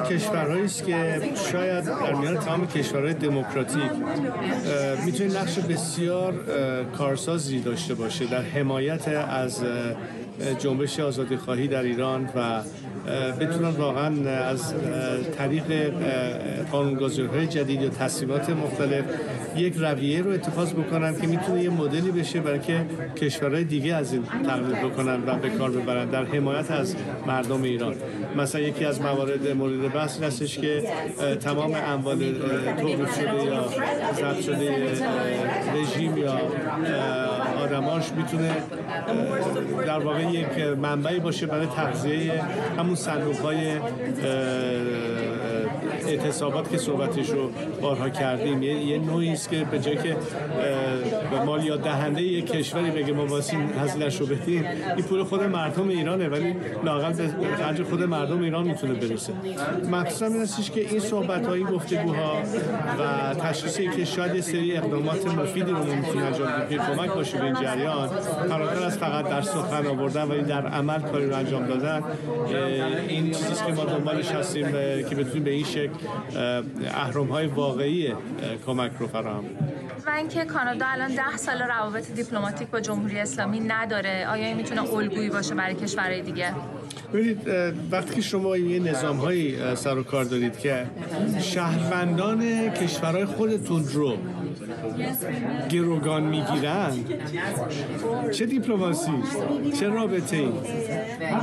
از کشورهایی است که شاید در میان تمام کشورهای دموکراتیک می‌تونه نقش بسیار کارسازی داشته باشه در حمایت از جنبش آزادی خواهی در ایران و بتونن واقعا از طریق قانونگذاری جدید یا تصمیمات مختلف یک رویه رو اتخاذ بکنن که می‌تونه یه مدلی بشه برای که کشورهای دیگه از این تقلید بکنن و به کار ببرن در حمایت از مردم ایران. مثلا یکی از موارد مورد بحث این هستش که تمام اموال تولید شده یا ضبط شده رژیم یا آدماش می‌تونه در واقع یک منبعی باشه برای تغذیه همون صندوق های اعتصابات که صحبتش رو بارها کردیم یه, یه نوعی است که به جای که اه، مالیات دهنده یک کشوری بگه ما واسه این هزینه‌ش رو بدیم این پول خود مردم ایرانه ولی لاقل به خرج خود مردم ایران می‌تونه برسه. مقصودم این که این صحبت های گفتگوها تشخیص اینکه شاید سری اقدامات مفیدی رو می‌تونیم انجام بدیم که کمک باشه به این جریان فراتر از فقط در سخن آوردن ولی در عمل کاری رو انجام دادن این چیزی که ما دنبالش هستیم که بتونیم به این شکل اهرم های واقعی کمک رو فراهم. و اینکه کانادا الان ده سال روابط دیپلماتیک با جمهوری اسلامی نداره آیا این می‌تونه الگویی باشه برای کشورهای دیگه ببینید وقتی شما یه نظام های سر و کار دارید که شهروندان کشورهای خودتون رو گروگان می‌گیرن. چه دیپلماسی؟ چه رابطه ای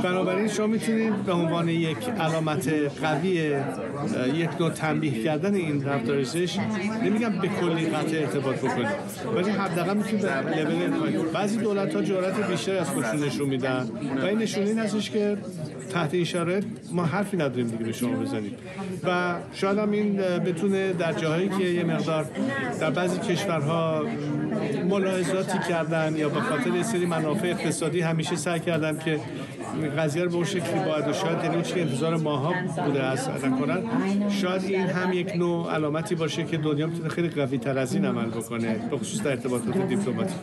بنابراین شما می‌تونید به عنوان یک علامت قوی یک نوع تنبیه کردن این رفتار نمیگم به کلی قطع ارتباط بکنید ولی حداقل می‌تونید به لول. بعضی دولت ها جرأت بیشتری از خودشون نشون میدن و این نشونه این هستش که تحت این شرایط ما حرفی نداریم دیگه به شما بزنیم. و شاید هم این بتونه در جاهایی که یه مقدار در بعضی کشورها ملاحظاتی کردن یا به خاطر سری منافع اقتصادی همیشه سعی کردن که قضیه رو به اون شکلی باید و شاید یعنی که انتظار ماها بوده از نکنن شاید این هم یک نوع علامتی باشه که دنیا می‌تونه خیلی قوی تر از این عمل بکنه به خصوص در ارتباطات دیپلماتیک